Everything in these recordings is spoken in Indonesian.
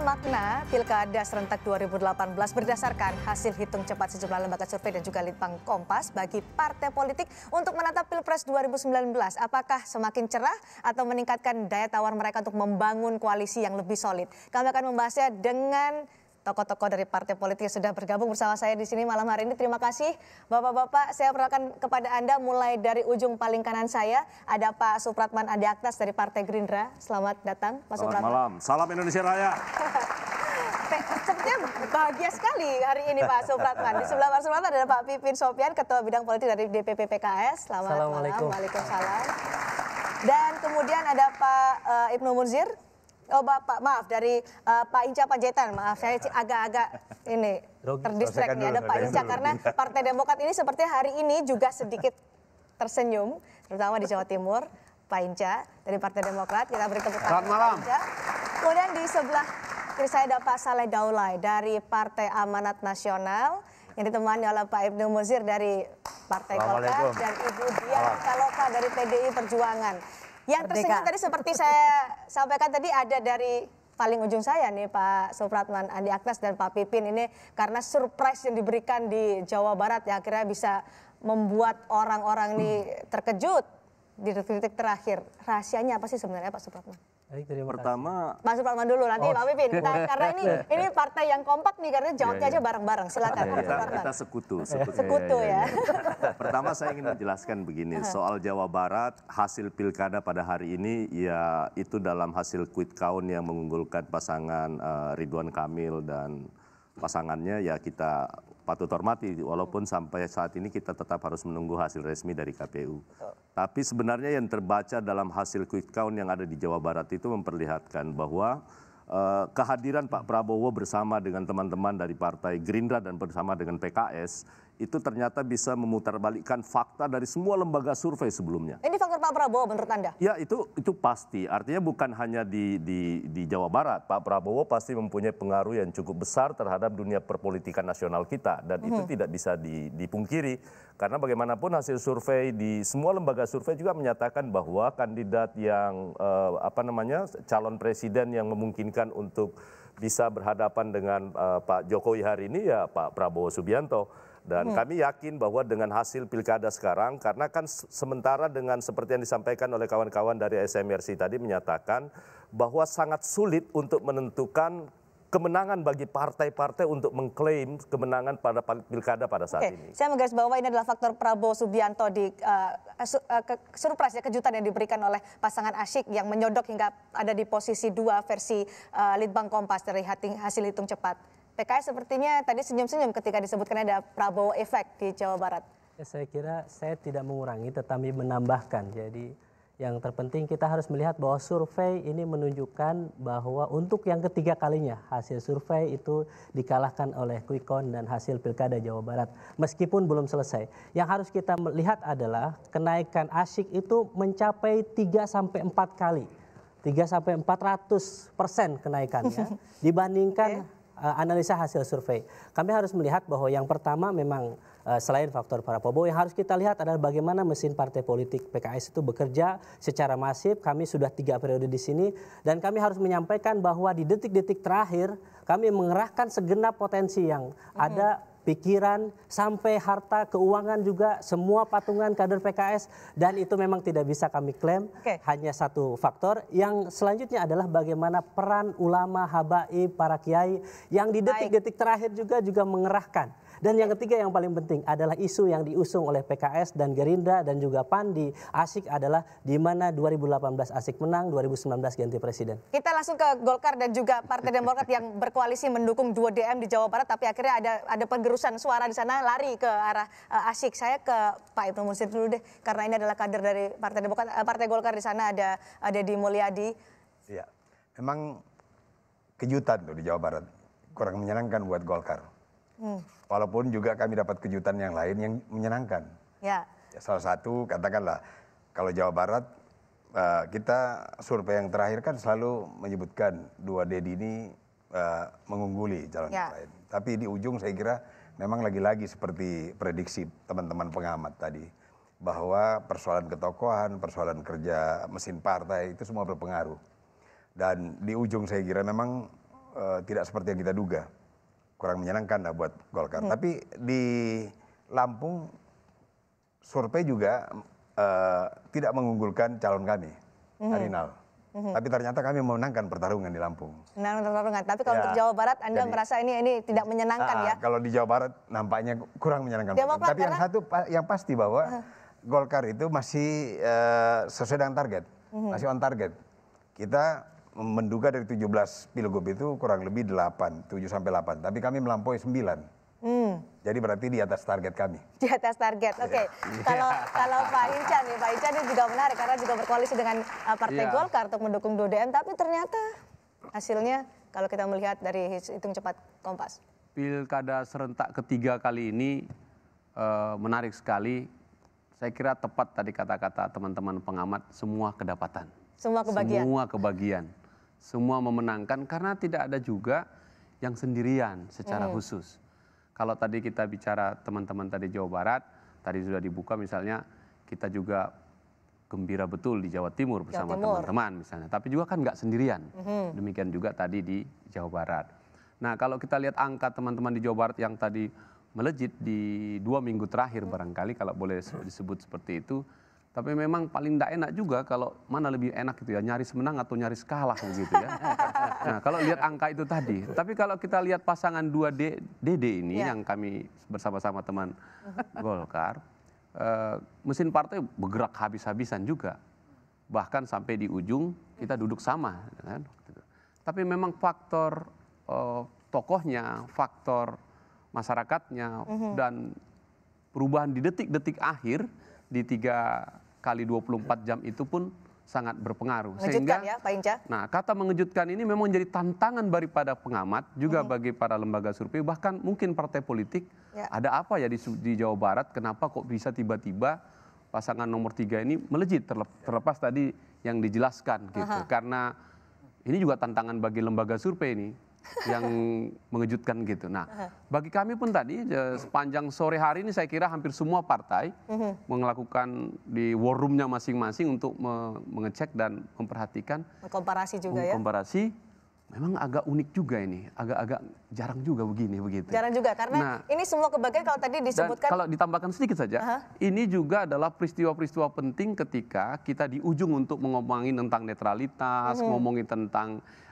makna Pilkada serentak 2018 berdasarkan hasil hitung cepat sejumlah lembaga survei dan juga Litbang Kompas bagi partai politik untuk menatap Pilpres 2019. Apakah semakin cerah atau meningkatkan daya tawar mereka untuk membangun koalisi yang lebih solid? Kami akan membahasnya dengan tokoh-tokoh dari partai politik yang sudah bergabung bersama saya di sini malam hari ini. Terima kasih Bapak-Bapak. Saya perkenalkan kepada Anda mulai dari ujung paling kanan saya ada Pak Supratman Adi Aktas dari Partai Gerindra. Selamat datang Pak Selamat Supratman. malam. Salam Indonesia Raya. Sepertinya bahagia sekali hari ini Pak Supratman. Di sebelah Pak Supratman ada Pak Pipin Sopian, Ketua Bidang Politik dari DPP PKS. Selamat malam. Waalaikumsalam. Dan kemudian ada Pak uh, Ibnu Munzir. Oh Bapak, maaf dari uh, Pak Inca Panjaitan. Maaf, saya agak-agak ini terdistract Selesaikan nih. Ada Pak Inca karena Partai Demokrat ini seperti hari ini juga sedikit tersenyum, terutama di Jawa Timur. Pak Inca dari Partai Demokrat, kita beri tepuk tangan Selamat malam. Pak Inca. Kemudian di sebelah kiri saya ada Pak Saleh Daulay dari Partai Amanat Nasional yang ditemani oleh Pak Ibnu Muzir dari Partai Golkar dan Ibu Dian Kaloka dari PDI Perjuangan. Yang Merdeka. tersenyum tadi seperti saya sampaikan tadi ada dari paling ujung saya nih Pak Supratman Andi Aktas dan Pak Pipin ini karena surprise yang diberikan di Jawa Barat yang akhirnya bisa membuat orang-orang ini terkejut di detik-detik terakhir. Rahasianya apa sih sebenarnya Pak Supratman? Baik, terima kasih. Pertama, Pak Supratman dulu nanti Oh. Pak Pipin. Nah, karena ini ini partai yang kompak nih karena jawabnya Iya, iya. aja bareng-bareng. Silakan Pak kita, kita sekutu. Sekutu, Sekutu ya. Pertama saya ingin menjelaskan begini, soal Jawa Barat, hasil pilkada pada hari ini ya itu dalam hasil quick count yang mengunggulkan pasangan eh, Ridwan Kamil dan pasangannya ya kita patut hormati walaupun sampai saat ini kita tetap harus menunggu hasil resmi dari KPU. Tapi sebenarnya yang terbaca dalam hasil quick count yang ada di Jawa Barat itu memperlihatkan bahwa eh, kehadiran Pak Prabowo bersama dengan teman-teman dari Partai Gerindra dan bersama dengan PKS itu ternyata bisa memutarbalikkan fakta dari semua lembaga survei sebelumnya. Ini faktor Pak Prabowo menurut Anda? Ya itu itu pasti. Artinya bukan hanya di, di, di Jawa Barat. Pak Prabowo pasti mempunyai pengaruh yang cukup besar terhadap dunia perpolitikan nasional kita dan itu tidak bisa di- dipungkiri karena bagaimanapun hasil survei di semua lembaga survei juga menyatakan bahwa kandidat yang eh, apa namanya calon presiden yang memungkinkan untuk bisa berhadapan dengan eh, Pak Jokowi hari ini ya Pak Prabowo Subianto. Dan kami yakin bahwa dengan hasil pilkada sekarang, karena kan se- sementara dengan seperti yang disampaikan oleh kawan-kawan dari SMRC tadi menyatakan bahwa sangat sulit untuk menentukan kemenangan bagi partai-partai untuk mengklaim kemenangan pada pilkada pada saat Oke, ini. saya menggarisbawahi ini adalah faktor Prabowo Subianto di uh, su- uh, ke- surprise ya kejutan yang diberikan oleh pasangan Asyik yang menyodok hingga ada di posisi dua versi uh, Litbang Kompas dari hasil hitung cepat. PKS sepertinya tadi senyum-senyum ketika disebutkan ada Prabowo efek di Jawa Barat. Ya, saya kira saya tidak mengurangi tetapi menambahkan. Jadi yang terpenting kita harus melihat bahwa survei ini menunjukkan bahwa untuk yang ketiga kalinya hasil survei itu dikalahkan oleh quick count dan hasil pilkada Jawa Barat meskipun belum selesai. Yang harus kita melihat adalah kenaikan asyik itu mencapai 3 sampai 4 kali. 3 sampai 400 persen kenaikannya dibandingkan analisa hasil survei. Kami harus melihat bahwa yang pertama memang uh, selain faktor para Prabowo yang harus kita lihat adalah bagaimana mesin partai politik PKS itu bekerja secara masif. Kami sudah tiga periode di sini dan kami harus menyampaikan bahwa di detik-detik terakhir kami mengerahkan segenap potensi yang ada pikiran sampai harta keuangan juga semua patungan kader PKS dan itu memang tidak bisa kami klaim Oke. hanya satu faktor. Yang selanjutnya adalah bagaimana peran ulama, habaib, para kiai yang di detik-detik terakhir juga juga mengerahkan. Dan yang ketiga yang paling penting adalah isu yang diusung oleh PKS dan Gerindra dan juga PAN di Asik adalah di mana 2018 Asik menang, 2019 ganti presiden. Kita langsung ke Golkar dan juga Partai Demokrat yang berkoalisi mendukung dua DM di Jawa Barat, tapi akhirnya ada ada pengerusan suara di sana lari ke arah uh, Asyik. Saya ke Pak Ibnu Musir dulu deh, karena ini adalah kader dari Partai Demokrat, eh, Partai Golkar di sana ada ada di Mulyadi. Iya, memang kejutan tuh di Jawa Barat kurang menyenangkan buat Golkar. Walaupun juga kami dapat kejutan yang lain yang menyenangkan. Ya, Ya, salah satu katakanlah kalau Jawa Barat eh, kita survei yang terakhir kan selalu menyebutkan dua Dedi ini eh, mengungguli calon Ya. yang lain. Tapi di ujung saya kira memang lagi-lagi seperti prediksi teman-teman pengamat tadi bahwa persoalan ketokohan, persoalan kerja mesin partai itu semua berpengaruh. Dan di ujung saya kira memang eh, tidak seperti yang kita duga. Kurang menyenangkan lah buat Golkar. Tapi di Lampung survei juga eh, tidak mengunggulkan calon kami, Arinal. Tapi ternyata kami memenangkan pertarungan di Lampung. Nah, pertarungan. Tapi kalau Ya. untuk Jawa Barat, Anda Jadi- merasa ini ini tidak menyenangkan Ah, ya? Kalau di Jawa Barat nampaknya kurang menyenangkan. Demokrat Tapi yang karena- satu pa- yang pasti bahwa Golkar itu masih eh, sesuai dengan target, Mhm. masih on target. Kita menduga dari 17 pilgub itu kurang lebih 8, 7 sampai 8. Tapi kami melampaui 9. Hmm. Jadi berarti di atas target kami. di atas target. Oke, kalau kalau Pak Hinca nih, Pak Hinca ini juga menarik karena juga berkoalisi dengan uh, Partai Iya. Golkar untuk mendukung 2DM, tapi ternyata hasilnya kalau kita melihat dari hitung cepat Kompas. Pilkada serentak ketiga kali ini eh, menarik sekali. Saya kira tepat tadi kata-kata teman-teman pengamat, semua kedapatan. Semua kebagian. Semua kebagian. Semua memenangkan karena tidak ada juga yang sendirian secara khusus. Kalau tadi kita bicara teman-teman tadi Jawa Barat, tadi sudah dibuka misalnya kita juga gembira betul di Jawa Timur bersama teman-teman misalnya. Tapi juga kan nggak sendirian. Demikian juga tadi di Jawa Barat. Nah kalau kita lihat angka teman-teman di Jawa Barat yang tadi melejit di dua minggu terakhir barangkali kalau boleh disebut seperti itu. Tapi memang paling tidak enak juga kalau mana lebih enak gitu ya, nyaris menang atau nyaris kalah begitu ya. Nah kalau lihat angka itu tadi. Tapi kalau kita lihat pasangan 2D DD ini Ya. yang kami bersama-sama teman Golkar, eh, mesin partai bergerak habis-habisan juga. Bahkan sampai di ujung kita duduk sama. Kan? Tapi memang faktor eh, tokohnya, faktor masyarakatnya, dan perubahan di detik-detik akhir di tiga kali 24 jam itu pun sangat berpengaruh. Mengejutkan ya, Pak Hinca? Nah, kata mengejutkan ini memang menjadi tantangan daripada pengamat, juga Mhm. bagi para lembaga survei, bahkan mungkin partai politik. Ya. Ada apa ya di, di Jawa Barat? Kenapa kok bisa tiba-tiba pasangan nomor tiga ini melejit? Terlep- Terlepas tadi yang dijelaskan gitu. Karena ini juga tantangan bagi lembaga survei ini yang mengejutkan gitu. Nah, bagi kami pun tadi sepanjang sore hari ini saya kira hampir semua partai Mhm. melakukan di war roomnya masing-masing untuk me- mengecek dan memperhatikan Komparasi juga ya. Memang agak unik juga ini, agak-agak jarang juga begini begitu. Jarang juga karena Nah, ini semua kebagian kalau tadi dan disebutkan kalau ditambahkan sedikit saja, Aha. ini juga adalah peristiwa-peristiwa penting ketika kita di ujung untuk ngomongin tentang netralitas, Mhm. ngomongin tentang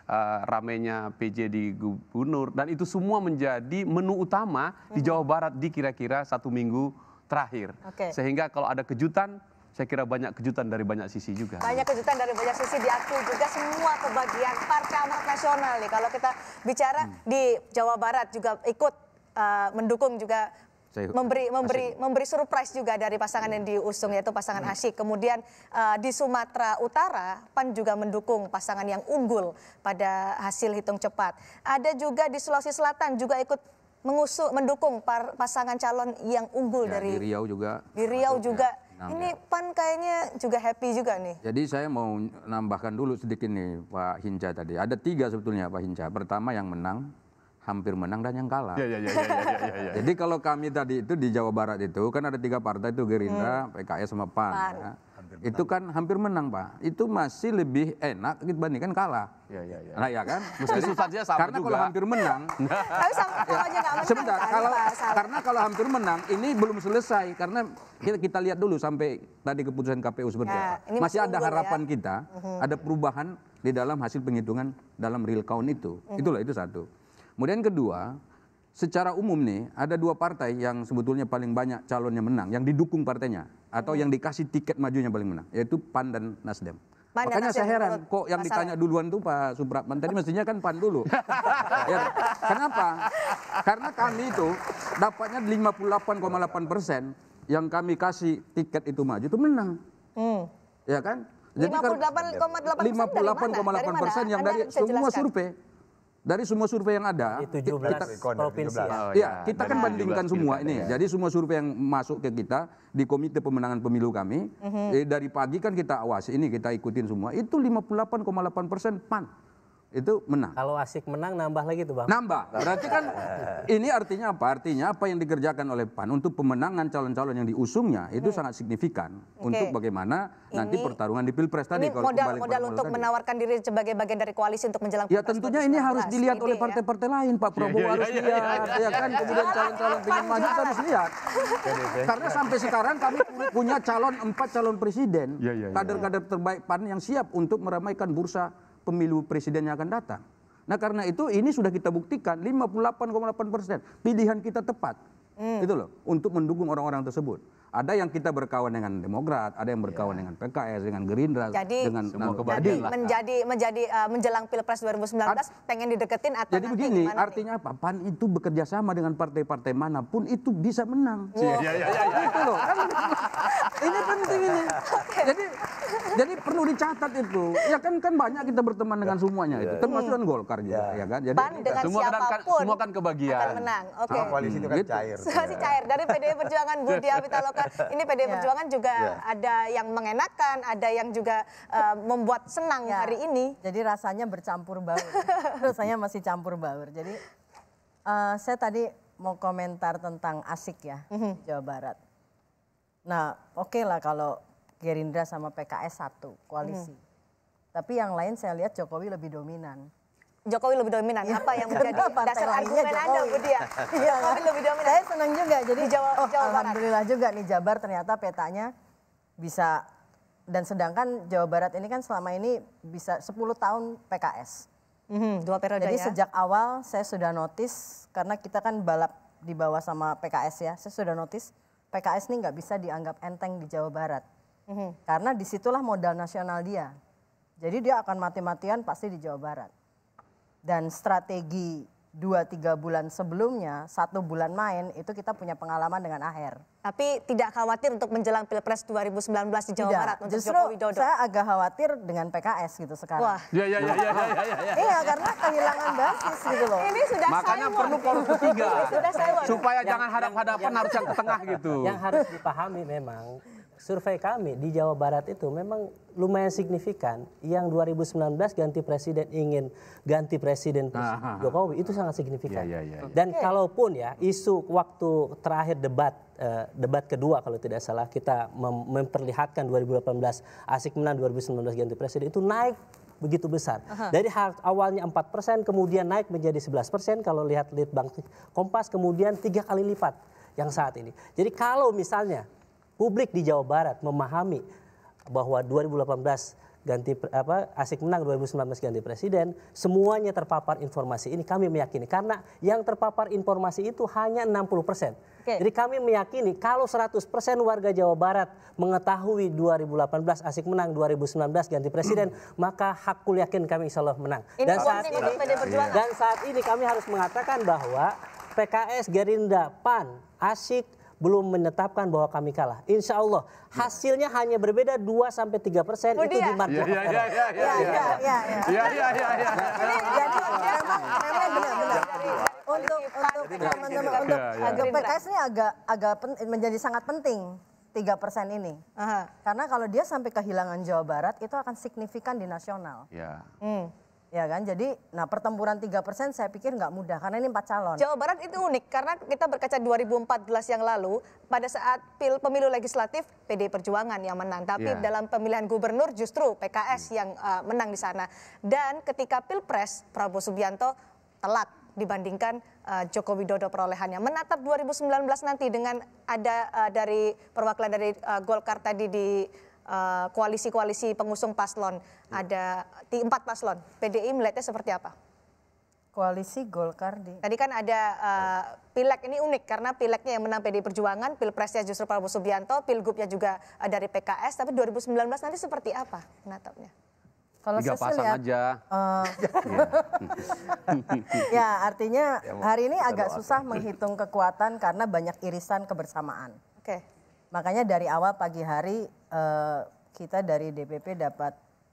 uh, ramenya PJ di gubernur, dan itu semua menjadi menu utama di Jawa Barat di kira-kira satu minggu terakhir. Mhm. Oke. Sehingga kalau ada kejutan, saya kira banyak kejutan dari banyak sisi juga. Banyak kejutan dari banyak sisi diakui juga semua kebagian Partai Amanat Nasional nih. Kalau kita bicara Hmm. di Jawa Barat juga ikut uh, mendukung juga Saya- memberi memberi memberi surprise juga dari pasangan yang diusung yaitu pasangan Hmm. Asyik. Kemudian uh, di Sumatera Utara PAN juga mendukung pasangan yang unggul pada hasil hitung cepat. Ada juga di Sulawesi Selatan juga ikut mengusung mendukung par- pasangan calon yang unggul Ya, dari di Riau juga. di Riau masuk, juga. ya, enam, Ini ya. PAN kayaknya juga happy juga nih. Jadi saya mau nambahkan dulu sedikit nih Pak Hinca tadi. Ada tiga sebetulnya Pak Hinca. Pertama yang menang, hampir menang dan yang kalah. Ya, ya, ya, ya, ya, ya, ya. Jadi kalau kami tadi itu di Jawa Barat itu kan ada tiga partai itu Gerindra, PKS sama PAN. PAN. ya. Itu kan hampir menang Pak. Itu masih lebih enak dibandingkan kalah. Ya, ya, ya. Nah ya kan? Meski Jadi, substansinya sama Karena juga. kalau hampir menang, Tapi sama aja nggak menang. Sebentar, kan, kalau karena kalau hampir menang ini belum selesai karena kita, kita lihat dulu sampai tadi keputusan KPU seperti Ya, apa. Masih masih ada ya. harapan kita, ada perubahan di dalam hasil penghitungan dalam real count itu. Itulah itu satu. Kemudian kedua, secara umum nih ada dua partai yang sebetulnya paling banyak calonnya menang, yang didukung partainya atau yang dikasih tiket majunya paling menang, yaitu PAN dan Nasdem. PAN Makanya saya heran kok yang ditanya duluan tuh Pak Supratman tadi mestinya kan PAN dulu. ya, kenapa? Karena kami itu dapatnya 58,8 persen yang kami kasih tiket itu maju itu menang. Hmm. Ya kan? kalau- 58,8 persen dari mana? 58,8 persen Dari yang mana? dari Anda bisa semua survei. Dari semua survei yang ada. Di 17 Kita- provinsi ya. Oh, Iya, ya, kita dari kan bandingkan 17 semua pilkada ini. ya. Jadi semua survei yang masuk ke kita di Komite Pemenangan Pemilu kami, Mhm. eh, dari pagi kan kita awasi ini, kita ikutin semua. Itu 58,8 persen PAN. Itu menang. Kalau asik menang nambah lagi tuh bang. Nambah. Berarti kan ini artinya apa? Artinya apa yang dikerjakan oleh PAN untuk pemenangan calon-calon yang diusungnya itu sangat signifikan untuk bagaimana nanti Ini- pertarungan di Pilpres tadi Ini kalau modal modal modal untuk tadi. menawarkan diri sebagai bagian dari koalisi untuk menjelang Ya tentunya ini harus 2019. dilihat oleh ya. partai-partai lain. Pak Prabowo harus lihat, ya kan. Kemudian calon-calon ingin maju harus lihat. Karena sampai sekarang kami punya calon empat calon presiden, Ya, ya, ya. kader-kader terbaik PAN yang siap untuk meramaikan bursa pemilu presiden yang akan datang. Nah karena itu ini sudah kita buktikan 58,8 persen pilihan kita tepat. Hmm. Itu loh untuk mendukung orang-orang tersebut. Ada yang kita berkawan dengan Demokrat, ada yang berkawan dengan PKS, dengan Gerindra, Jadi dengan Semua Jadi lah. menjadi menjadi uh, menjelang Pilpres 2019 pengen dideketin atau Jadi nanti begini, nih? artinya apa? PAN itu bekerja sama dengan partai-partai mana pun itu bisa menang. Iya, iya, iya, iya. Itu loh. kan ini penting ini. Jadi jadi perlu dicatat itu. Ya kan kan banyak kita berteman dengan semuanya itu. Termasuk dengan Golkar juga, ya kan? Jadi PAN dengan Semua kan- siapa pun semua kan kebagian. akan menang. Oke. Sama koalisi itu kan Gitu. cair. Masih cair dari PDI Perjuangan Budi Apitaloka. Ini PDI Ya. Perjuangan juga Ya. ada yang mengenakan, ada yang juga uh, membuat senang Ya, hari ini. Jadi rasanya bercampur baur. rasanya masih campur baur. Jadi eh, saya tadi mau komentar tentang asik ya Mhm. Jawa Barat. Nah oke lah kalau Gerindra sama PKS satu koalisi. Mhm. Tapi yang lain saya lihat Jokowi lebih dominan. Jokowi lebih dominan. Apa yang menjadi dasar argumen Anda, Jokowi. Budi ya? Iya, Jokowi lebih dominan. Saya senang juga. Jadi Di Jawa- oh, Jawa Barat. alhamdulillah juga nih Jabar ternyata petanya bisa dan sedangkan Jawa Barat ini kan selama ini bisa 10 tahun PKS. Mhm, dua periode Jadi ya. sejak awal saya sudah notice karena kita kan balap di bawah sama PKS ya. Saya sudah notice PKS ini nggak bisa dianggap enteng di Jawa Barat. Mhm. Karena di situlah modal nasional dia. Jadi dia akan mati-matian pasti di Jawa Barat. Dan strategi dua tiga bulan sebelumnya satu bulan main itu kita punya pengalaman dengan Aher. Tapi tidak khawatir untuk menjelang Pilpres 2019 di Jawa Tidak, Barat untuk justru Joko Widodo. saya agak khawatir dengan PKS gitu sekarang. Wah, Iya, iya, iya, iya, iya, iya. Iya karena kehilangan basis gitu loh. ini sudah Makanya Simon. perlu poros ketiga. Sudah Simon. Supaya Yang- jangan hadap-hadapan harus yang ke tengah gitu. Yang harus dipahami memang survei kami di Jawa Barat itu memang lumayan signifikan. Yang 2019 ganti presiden ingin ganti presiden pres- Aha. Jokowi itu sangat signifikan. Iya, iya, iya. Dan kalaupun ya isu waktu terakhir debat eh, debat kedua kalau tidak salah kita mem- memperlihatkan 2018 asik menang 2019 ganti presiden itu naik begitu besar. Dari hal awalnya 4 persen kemudian naik menjadi 11 persen kalau lihat Litbang Kompas kemudian tiga kali lipat yang saat ini. Jadi kalau misalnya publik di Jawa Barat memahami bahwa 2018 ganti apa asik menang 2019 ganti presiden semuanya terpapar informasi ini kami meyakini karena yang terpapar informasi itu hanya 60 persen. Jadi kami meyakini kalau 100 persen warga Jawa Barat mengetahui 2018 asik menang 2019 ganti presiden maka hakul yakin kami insya Allah menang. Ini saat PD Perjuangan. dan saat ini kami harus mengatakan bahwa PKS, Gerindra, PAN, asik belum menetapkan bahwa kami kalah. Insya Allah hasilnya hanya berbeda 2 sampai 3 persen itu di ya? margin Iya, of iya, error. iya, iya, Iya, iya, iya. iya. Iya, iya, iya, iya. Jadi memang memang benar-benar untuk untuk teman-teman untuk Iya, iya. agak PKS ini agak agak menjadi sangat penting tiga persen ini. Aha. Karena kalau dia sampai kehilangan Jawa Barat itu akan signifikan di nasional. Ya. Hmm. Ya kan? Jadi nah pertempuran tiga persen saya pikir nggak mudah karena ini empat calon. Jawa Barat itu unik karena kita berkaca 2014 yang lalu pada saat pil pemilu legislatif PD Perjuangan yang menang, tapi Iya. dalam pemilihan gubernur justru PKS yang uh, menang di sana. Dan ketika Pilpres Prabowo Subianto telak dibandingkan uh, Joko Widodo perolehannya. Menatap 2019 nanti dengan ada uh, dari perwakilan dari uh, Golkar tadi di koalisi-koalisi pengusung paslon ada di empat paslon. PDI melihatnya seperti apa? Koalisi Golkar di Tadi kan ada uh, pileg ini unik karena pilegnya yang menang PDI Perjuangan, pilpresnya justru Prabowo Subianto, pilgubnya juga uh, dari PKS. Tapi 2019 nanti seperti apa menatapnya? kalau Tiga pasang lihat aja. eh, ya artinya hari ini agak susah menghitung kekuatan karena banyak irisan kebersamaan. Oke. Makanya dari awal pagi hari eh, kita dari DPP dapat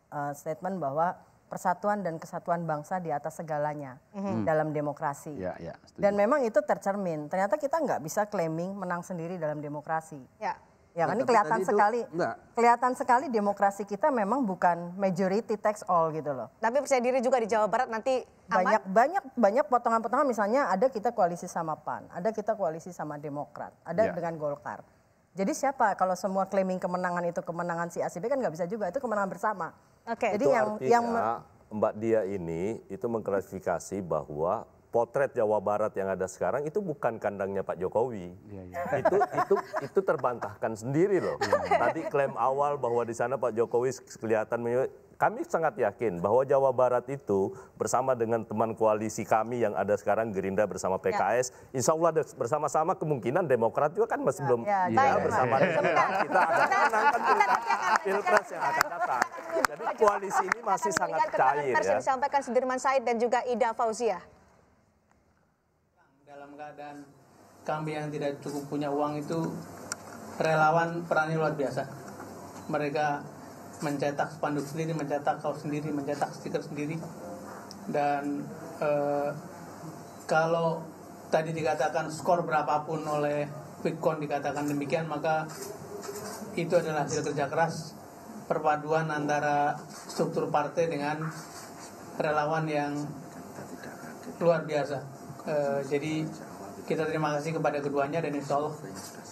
eh, statement bahwa persatuan dan kesatuan bangsa di atas segalanya dalam demokrasi. Ya, ya, setuju. Dan memang itu tercermin. Ternyata kita nggak bisa claiming menang sendiri dalam demokrasi. Ya. Ya kan ini Tapi kelihatan itu- sekali, enggak. kelihatan sekali demokrasi kita memang bukan majority takes all gitu loh. Tapi percaya diri juga di Jawa Barat nanti aman. Banyak banyak banyak potongan-potongan misalnya ada kita koalisi sama PAN, ada kita koalisi sama Demokrat, ada Ya. dengan Golkar. Jadi siapa kalau semua claiming kemenangan itu kemenangan si ACB kan nggak bisa juga itu kemenangan bersama. Oke. Jadi itu yang artinya yang Mbak Dia ini itu mengklarifikasi bahwa potret Jawa Barat yang ada sekarang itu bukan kandangnya Pak Jokowi. Itu itu itu terbantahkan sendiri loh. Tadi klaim awal bahwa di sana Pak Jokowi kelihatan kami sangat yakin bahwa Jawa Barat itu bersama dengan teman koalisi kami yang ada sekarang Gerindra bersama PKS, Insya Allah bersama-sama kemungkinan Demokrat juga kan masih belum ya, ya, bersama Pak. Demokrat kita akan Kita- menangkan akan pilpres yang akan datang. Jadi koalisi ini masih sangat cair ya. disampaikan Sudirman Said dan juga Ida Fauzia. Keadaan kami yang tidak cukup punya uang itu relawan perannya luar biasa. Mereka mencetak spanduk sendiri, mencetak kaos sendiri, mencetak stiker sendiri. Dan eh, kalau tadi dikatakan skor berapapun oleh Quickcon dikatakan demikian, maka itu adalah hasil kerja keras perpaduan antara struktur partai dengan relawan yang luar biasa. Eh, jadi kita terima kasih kepada keduanya dan insya Allah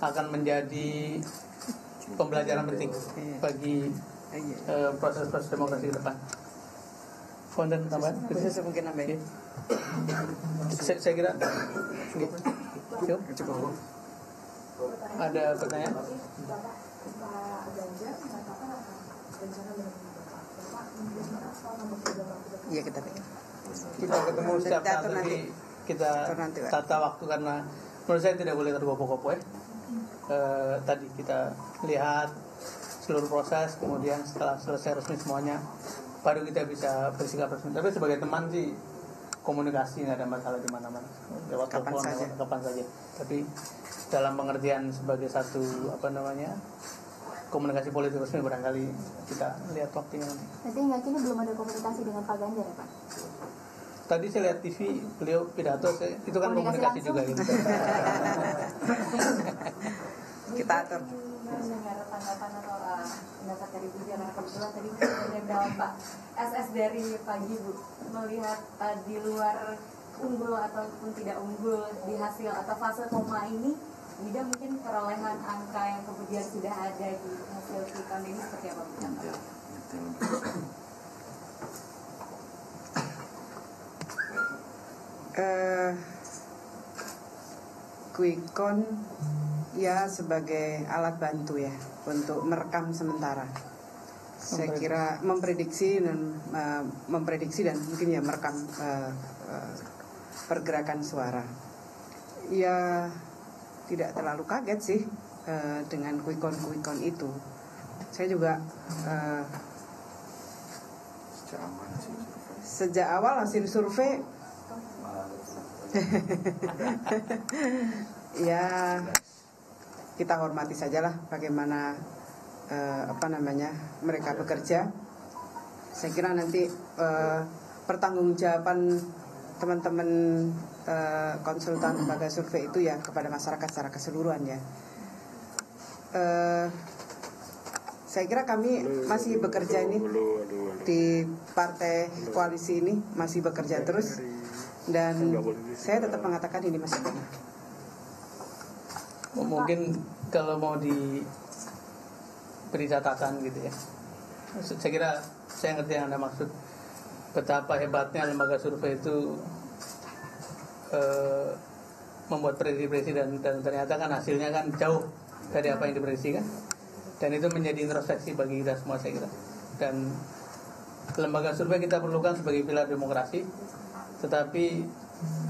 akan menjadi pembelajaran penting bagi eh, proses-proses demokrasi ke depan. Konten tambahan? Bisa mungkin nambahin. Saya, saya kira Yuk. Ada pertanyaan? Iya kita kita ketemu setiap saat tapi nanti. Kita tata waktu karena menurut saya tidak boleh tergopoh-gopoh ya. Eh, tadi kita lihat seluruh proses kemudian setelah selesai resmi semuanya baru kita bisa bersikap resmi. Tapi sebagai teman sih komunikasi nggak ada masalah di mana-mana lewat Kapan telepon saja. lewat kapan saja. Tapi dalam pengertian sebagai satu apa namanya komunikasi politik resmi barangkali kita lihat waktunya nanti. Berarti hingga kini belum ada komunikasi dengan Pak Ganjar ya Pak? Tadi saya lihat TV, beliau pidato, saya, itu kan Komunikasi komunikasi, juga gitu. Kita atur. Mendengar tanggapan atau uh, pendapat dari Bu karena kebetulan tadi ada dalam Pak SS dari pagi Bu melihat uh, di luar unggul ataupun tidak unggul di hasil atau fase koma ini Bida mungkin perolehan angka yang kemudian sudah ada di hasil quick count ini seperti apa Bu? Eh, Quickcon ya sebagai alat bantu ya untuk merekam sementara. Saya kira memprediksi dan eh, memprediksi dan mungkin ya merekam eh, eh, pergerakan suara. Ya tidak terlalu kaget sih eh, dengan quickcon quickcon itu. Saya juga eh, sejak awal hasil survei ya kita hormati sajalah bagaimana eh, apa namanya mereka bekerja. Saya kira nanti eh, pertanggungjawaban teman-teman eh, konsultan lembaga survei itu ya kepada masyarakat secara keseluruhan ya. Eh, saya kira kami masih bekerja ini di partai koalisi ini masih bekerja terus dan saya tetap mengatakan ini masih benar. Mungkin kalau mau di beri catatan gitu ya. Saya kira saya ngerti yang Anda maksud. Betapa hebatnya lembaga survei itu eh, membuat prediksi dan, dan ternyata kan hasilnya kan jauh dari apa yang diprediksikan. Dan itu menjadi introspeksi bagi kita semua saya kira. Dan lembaga survei kita perlukan sebagai pilar demokrasi, tetapi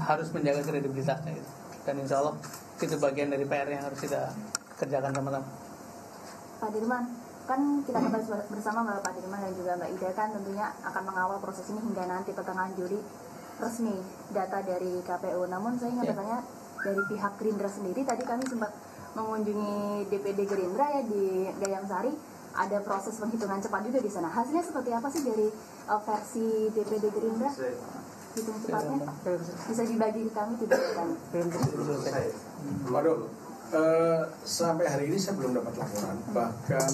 harus menjaga kredibilitasnya. Gitu. Dan insya Allah itu bagian dari PR yang harus kita kerjakan sama-sama. Pak Dirman, kan kita kembali bersama Mbak Pak Dirman dan juga Mbak Ida kan tentunya akan mengawal proses ini hingga nanti pertengahan Juli resmi data dari KPU. Namun saya ingin Ya. bertanya dari pihak Gerindra sendiri tadi kami sempat mengunjungi DPD Gerindra ya di Gayam Sari ada proses penghitungan cepat juga di sana. Hasilnya seperti apa sih dari uh, versi DPD Gerindra? Hitung cepatnya bisa dibagi ke kami tidak kan? Waduh, Eh, sampai hari ini saya belum dapat laporan. Bahkan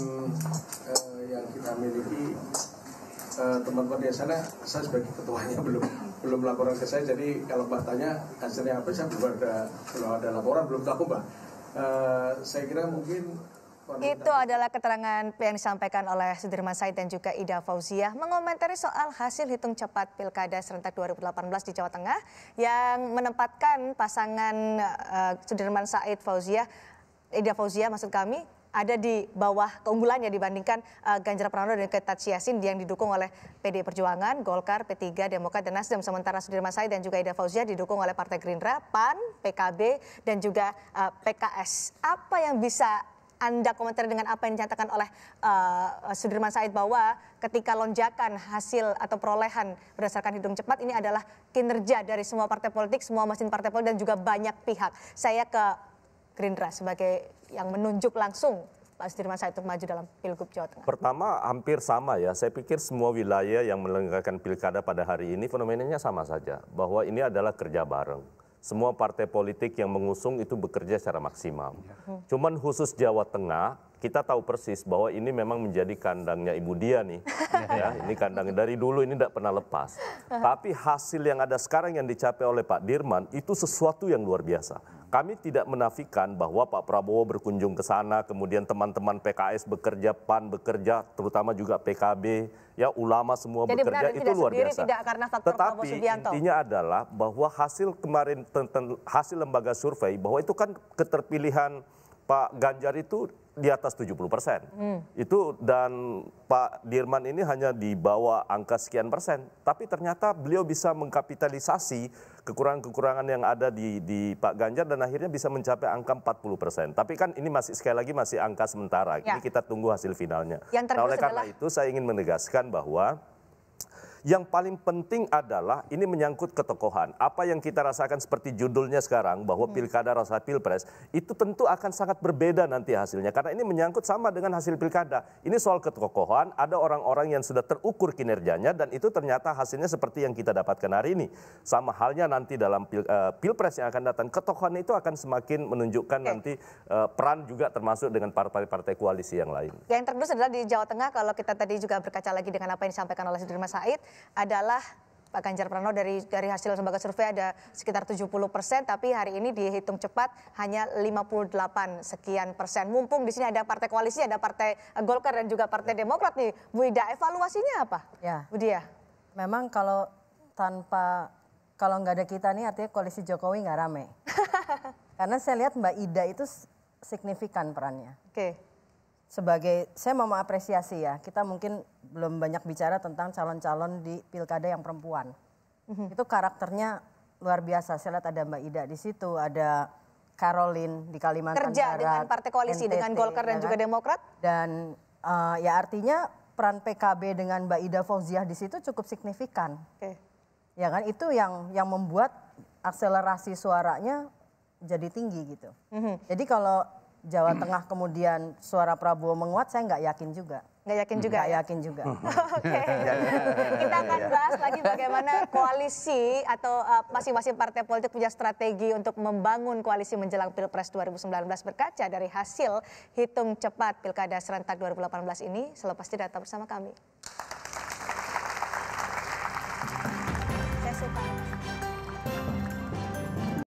eh, yang kita miliki eh, teman-teman di sana, saya sebagai ketuanya belum belum laporan ke saya. Jadi kalau mbak tanya hasilnya apa, saya belum ada belum ada laporan, belum tahu mbak. Eh, saya kira mungkin Itu adalah keterangan yang disampaikan oleh Sudirman Said dan juga Ida Fauziah mengomentari soal hasil hitung cepat Pilkada serentak 2018 di Jawa Tengah yang menempatkan pasangan uh, Sudirman Said Fauziah, Ida Fauziah maksud kami ada di bawah keunggulannya dibandingkan uh, Ganjar Pranowo dan Ketaci Yasin yang didukung oleh PD Perjuangan, Golkar, P3, Demokrat, dan Nasdem. Sementara Sudirman Said dan juga Ida Fauziah didukung oleh Partai Gerindra, PAN, PKB, dan juga uh, PKS. Apa yang bisa anda komentar dengan apa yang dinyatakan oleh uh, Sudirman Said bahwa ketika lonjakan hasil atau perolehan berdasarkan hitung cepat ini adalah kinerja dari semua partai politik, semua mesin partai politik dan juga banyak pihak. Saya ke Gerindra sebagai yang menunjuk langsung Pak Sudirman Said untuk maju dalam Pilgub Jawa Tengah. Pertama hampir sama ya, saya pikir semua wilayah yang menyelenggarakan pilkada pada hari ini fenomenanya sama saja, bahwa ini adalah kerja bareng semua partai politik yang mengusung itu bekerja secara maksimal. Cuman khusus Jawa Tengah, kita tahu persis bahwa ini memang menjadi kandangnya Ibu Dia nih. ya, ini kandang dari dulu ini tidak pernah lepas. Tapi hasil yang ada sekarang yang dicapai oleh Pak Dirman itu sesuatu yang luar biasa. Kami tidak menafikan bahwa Pak Prabowo berkunjung ke sana, kemudian teman-teman PKS bekerja, PAN bekerja, terutama juga PKB, ya ulama semua Jadi bekerja benar, itu luar biasa. Tidak karena Tetapi intinya adalah bahwa hasil kemarin hasil lembaga survei bahwa itu kan keterpilihan Pak Ganjar itu di atas 70 persen. Itu dan Pak Dirman ini hanya di bawah angka sekian persen. Tapi ternyata beliau bisa mengkapitalisasi kekurangan-kekurangan yang ada di, di Pak Ganjar dan akhirnya bisa mencapai angka 40 persen. Tapi kan ini masih sekali lagi masih angka sementara. Ya. Ini kita tunggu hasil finalnya. Yang nah oleh karena adalah- itu saya ingin menegaskan bahwa yang paling penting adalah ini menyangkut ketokohan. Apa yang kita rasakan seperti judulnya sekarang bahwa pilkada rasa pilpres itu tentu akan sangat berbeda nanti hasilnya karena ini menyangkut sama dengan hasil pilkada. Ini soal ketokohan, ada orang-orang yang sudah terukur kinerjanya dan itu ternyata hasilnya seperti yang kita dapatkan hari ini. Sama halnya nanti dalam pil- eh, pilpres yang akan datang, ketokohan itu akan semakin menunjukkan nanti eh, peran juga termasuk dengan partai-partai koalisi yang lain. Yang tergerus adalah di Jawa Tengah kalau kita tadi juga berkaca lagi dengan apa yang disampaikan oleh Sudirman Said adalah Pak Ganjar Pranowo dari dari hasil lembaga survei ada sekitar 70 persen, tapi hari ini dihitung cepat hanya 58 sekian persen. Mumpung di sini ada partai koalisi, ada partai Golkar dan juga partai Demokrat nih, Bu Ida, evaluasinya apa? Ya. Bu Dia. Memang kalau tanpa kalau nggak ada kita nih artinya koalisi Jokowi nggak rame. Karena saya lihat Mbak Ida itu signifikan perannya. Oke. Sebagai saya mau mengapresiasi ya, kita mungkin belum banyak bicara tentang calon-calon di pilkada yang perempuan. Itu karakternya luar biasa. Saya lihat ada Mbak Ida di situ, ada Caroline di Kalimantan Kerja Barat, dengan partai koalisi, dengan NTT, Golkar dan ya juga kan? Demokrat? Dan eh, ya artinya peran PKB dengan Mbak Ida Fauziah di situ cukup signifikan. Oke. Ya kan itu yang yang membuat akselerasi suaranya jadi tinggi gitu. Jadi kalau Jawa Tengah kemudian suara Prabowo menguat, saya nggak yakin juga. Nggak yakin juga Nggak ya? yakin juga. Oke. Kita akan bahas lagi bagaimana koalisi atau uh, masing-masing partai politik punya strategi untuk membangun koalisi menjelang Pilpres 2019 berkaca dari hasil hitung cepat Pilkada serentak 2018 ini. Selepas itu datang bersama kami.